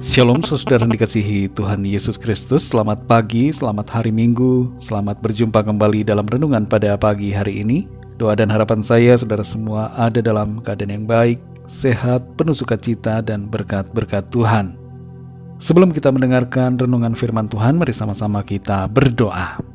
Shalom saudara yang dikasihi Tuhan Yesus Kristus. Selamat pagi, selamat hari Minggu. Selamat berjumpa kembali dalam renungan pada pagi hari ini. Doa dan harapan saya saudara semua ada dalam keadaan yang baik Sehat, penuh sukacita dan berkat-berkat Tuhan. Sebelum kita mendengarkan renungan firman Tuhan Mari sama-sama kita berdoa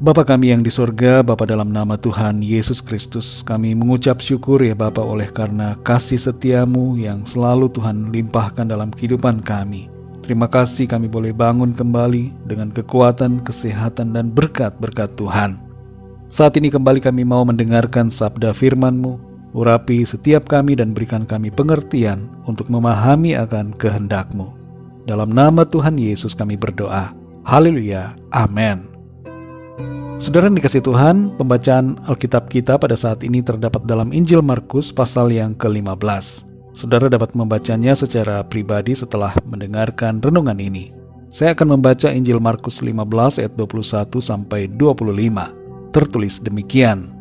Bapa kami yang di sorga, Bapa dalam nama Tuhan Yesus Kristus, kami mengucap syukur ya Bapa oleh karena kasih setiamu yang selalu Tuhan limpahkan dalam kehidupan kami. Terima kasih kami boleh bangun kembali dengan kekuatan, kesehatan, dan berkat-berkat Tuhan. Saat ini kembali kami mau mendengarkan sabda firman-Mu, urapi setiap kami dan berikan kami pengertian untuk memahami akan kehendak-Mu. Dalam nama Tuhan Yesus kami berdoa. Haleluya. Amin. Saudara yang dikasih Tuhan, pembacaan Alkitab kita pada saat ini terdapat dalam Injil Markus pasal yang ke-15. Saudara dapat membacanya secara pribadi setelah mendengarkan renungan ini. Saya akan membaca Injil Markus 15 ayat 21 sampai 25. Tertulis demikian.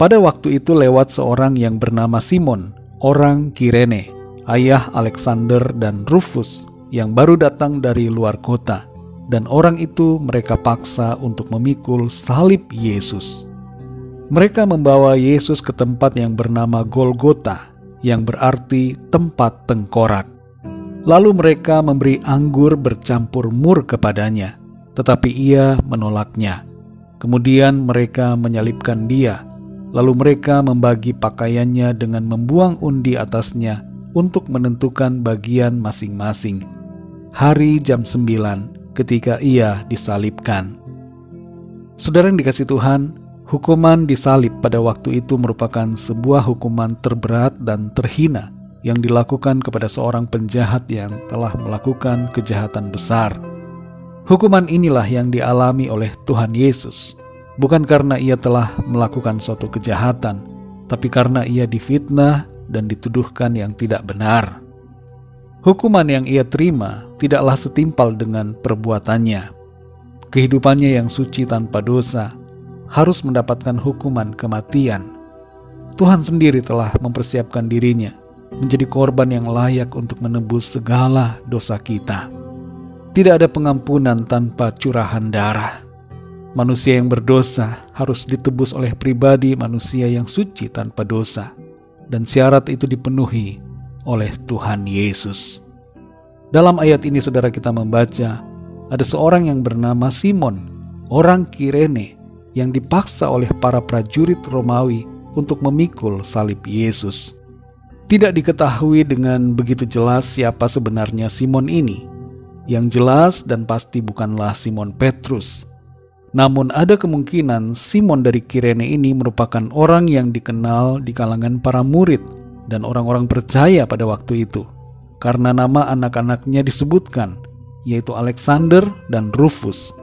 Pada waktu itu lewat seorang yang bernama Simon, orang Kirene, ayah Alexander dan Rufus yang baru datang dari luar kota dan orang itu mereka paksa untuk memikul salib Yesus. Mereka membawa Yesus ke tempat yang bernama Golgota, yang berarti tempat tengkorak. Lalu mereka memberi anggur bercampur mur kepadanya, tetapi ia menolaknya. Kemudian mereka menyalibkan dia, lalu mereka membagi pakaiannya dengan membuang undi atasnya untuk menentukan bagian masing-masing. Hari jam sembilan, ketika ia disalibkan. Saudara yang dikasih Tuhan, hukuman disalib pada waktu itu merupakan sebuah hukuman terberat dan terhina yang dilakukan kepada seorang penjahat yang telah melakukan kejahatan besar. Hukuman inilah yang dialami oleh Tuhan Yesus, bukan karena ia telah melakukan suatu kejahatan, tapi karena ia difitnah dan dituduhkan yang tidak benar. Hukuman yang ia terima tidaklah setimpal dengan perbuatannya. Kehidupannya yang suci tanpa dosa harus mendapatkan hukuman kematian. Tuhan sendiri telah mempersiapkan dirinya menjadi korban yang layak untuk menebus segala dosa kita. Tidak ada pengampunan tanpa curahan darah. Manusia yang berdosa harus ditebus oleh pribadi manusia yang suci tanpa dosa, dan syarat itu dipenuhi oleh Tuhan Yesus. Dalam ayat ini saudara kita membaca, ada seorang yang bernama Simon, orang Kirene, yang dipaksa oleh para prajurit Romawi untuk memikul salib Yesus. Tidak diketahui dengan begitu jelas siapa sebenarnya Simon ini. Yang jelas dan pasti bukanlah Simon Petrus. Namun ada kemungkinan Simon dari Kirene ini merupakan orang yang dikenal di kalangan para murid dan orang-orang percaya pada waktu itu, karena nama anak-anaknya disebutkan, yaitu Alexander dan Rufus.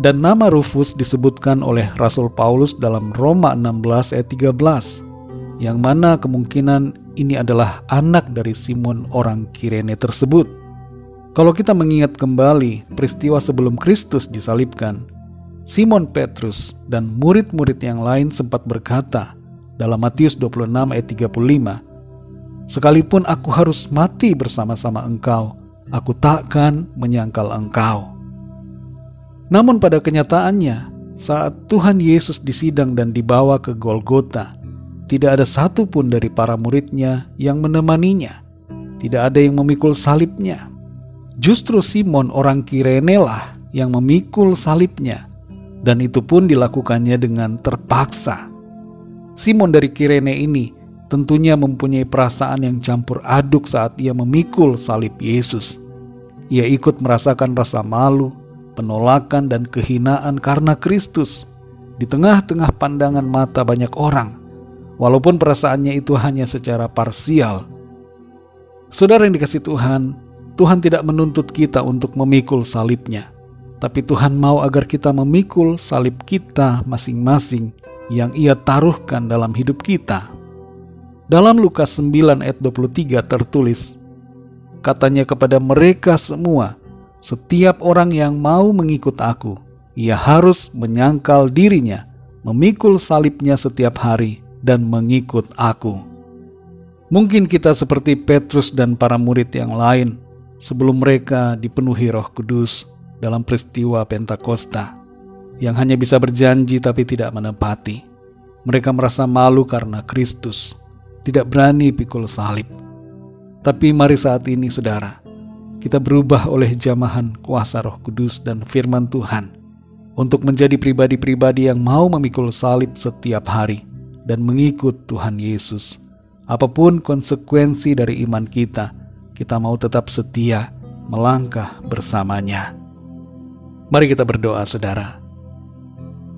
Dan nama Rufus disebutkan oleh Rasul Paulus dalam Roma 16 ayat 13, yang mana kemungkinan ini adalah anak dari Simon orang Kirene tersebut. Kalau kita mengingat kembali peristiwa sebelum Kristus disalibkan, Simon Petrus dan murid-murid yang lain sempat berkata dalam Matius 26 ayat 35, Sekalipun aku harus mati bersama-sama engkau, aku takkan menyangkal engkau. Namun pada kenyataannya, saat Tuhan Yesus disidang dan dibawa ke Golgota, tidak ada satu pun dari para muridnya yang menemaninya. Tidak ada yang memikul salibnya. Justru Simon orang Kirene lah yang memikul salibnya. Dan itu pun dilakukannya dengan terpaksa. Simon dari Kirene ini tentunya mempunyai perasaan yang campur aduk saat ia memikul salib Yesus. Ia ikut merasakan rasa malu, penolakan, dan kehinaan karena Kristus di tengah-tengah pandangan mata banyak orang, walaupun perasaannya itu hanya secara parsial. Saudara yang dikasih Tuhan, Tuhan tidak menuntut kita untuk memikul salibnya, tapi Tuhan mau agar kita memikul salib kita masing-masing yang ia taruhkan dalam hidup kita. Dalam Lukas 9 ayat 23 tertulis, Katanya kepada mereka semua, setiap orang yang mau mengikut aku, ia harus menyangkal dirinya, memikul salibnya setiap hari, dan mengikut aku. Mungkin kita seperti Petrus dan para murid yang lain sebelum mereka dipenuhi Roh Kudus dalam peristiwa Pentakosta yang hanya bisa berjanji tapi tidak menepati. Mereka merasa malu karena Kristus tidak berani pikul salib. Tapi mari saat ini saudara, kita berubah oleh jamahan kuasa roh kudus dan firman Tuhan untuk menjadi pribadi-pribadi yang mau memikul salib setiap hari dan mengikut Tuhan Yesus. Apa pun konsekuensi dari iman kita, kita mau tetap setia melangkah bersamanya. Mari kita berdoa saudara.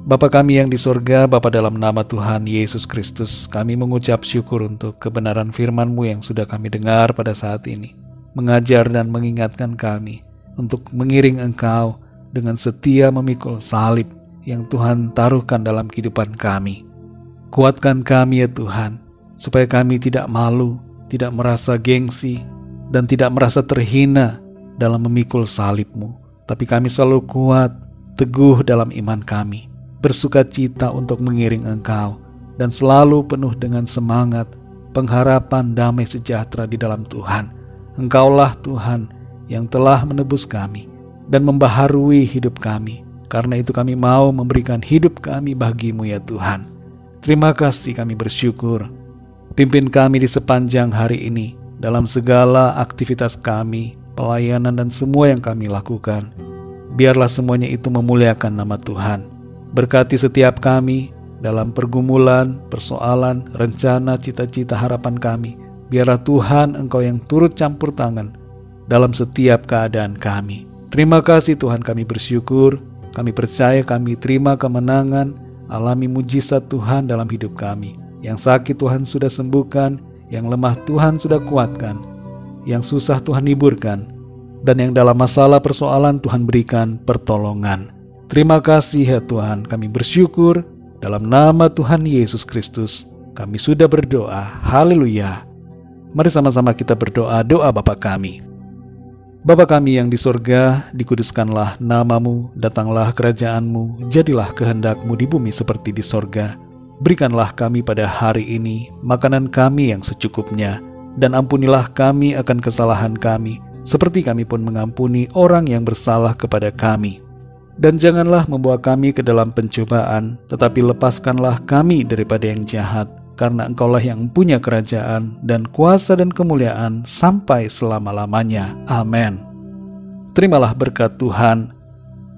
Bapa kami yang di sorga, Bapa dalam nama Tuhan Yesus Kristus, kami mengucap syukur untuk kebenaran firman-Mu yang sudah kami dengar pada saat ini. Mengajar dan mengingatkan kami untuk mengiring Engkau dengan setia memikul salib yang Tuhan taruhkan dalam kehidupan kami. Kuatkan kami ya Tuhan, supaya kami tidak malu, tidak merasa gengsi, dan tidak merasa terhina dalam memikul salib-Mu. Tapi kami selalu kuat, teguh dalam iman kami bersuka cita untuk mengiring Engkau, dan selalu penuh dengan semangat, pengharapan damai sejahtera di dalam Tuhan. Engkaulah Tuhan yang telah menebus kami dan membaharui hidup kami. Karena itu kami mau memberikan hidup kami bagimu ya Tuhan. Terima kasih kami bersyukur. Pimpin kami di sepanjang hari ini dalam segala aktivitas kami, pelayanan dan semua yang kami lakukan. Biarlah semuanya itu memuliakan nama Tuhan. Berkati setiap kami dalam pergumulan, persoalan, rencana, cita-cita, harapan kami. Biarlah Tuhan Engkau yang turut campur tangan dalam setiap keadaan kami. Terima kasih Tuhan kami bersyukur, kami percaya kami terima kemenangan, alami mujizat Tuhan dalam hidup kami. Yang sakit Tuhan sudah sembuhkan, yang lemah Tuhan sudah kuatkan, yang susah Tuhan hiburkan, dan yang dalam masalah persoalan Tuhan berikan pertolongan. Terima kasih ya Tuhan, kami bersyukur dalam nama Tuhan Yesus Kristus. Kami sudah berdoa. Haleluya. Mari sama-sama kita berdoa doa Bapa kami. Bapa kami yang di sorga, dikuduskanlah namamu, datanglah kerajaanmu, jadilah kehendakmu di bumi seperti di sorga. Berikanlah kami pada hari ini makanan kami yang secukupnya, dan ampunilah kami akan kesalahan kami, seperti kami pun mengampuni orang yang bersalah kepada kami dan janganlah membawa kami ke dalam pencobaan, tetapi lepaskanlah kami daripada yang jahat, karena Engkaulah yang punya kerajaan dan kuasa dan kemuliaan sampai selama-lamanya. Amin. Terimalah berkat Tuhan.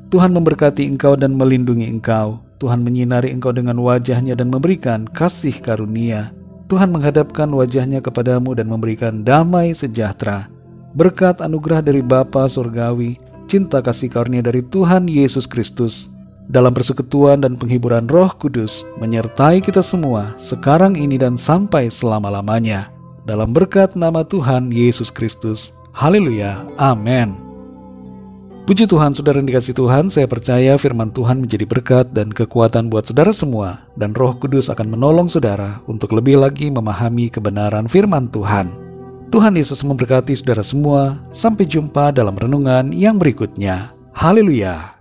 Tuhan memberkati engkau dan melindungi engkau. Tuhan menyinari engkau dengan wajahnya dan memberikan kasih karunia. Tuhan menghadapkan wajahnya kepadamu dan memberikan damai sejahtera. Berkat anugerah dari Bapa Surgawi, cinta kasih karunia dari Tuhan Yesus Kristus, dalam persekutuan dan penghiburan Roh Kudus menyertai kita semua sekarang ini dan sampai selama-lamanya. Dalam berkat nama Tuhan Yesus Kristus. Haleluya. Amin. Puji Tuhan, saudara yang dikasih Tuhan, saya percaya firman Tuhan menjadi berkat dan kekuatan buat saudara semua, dan roh kudus akan menolong saudara untuk lebih lagi memahami kebenaran firman Tuhan. Tuhan Yesus memberkati saudara semua. Sampai jumpa dalam renungan yang berikutnya. Haleluya!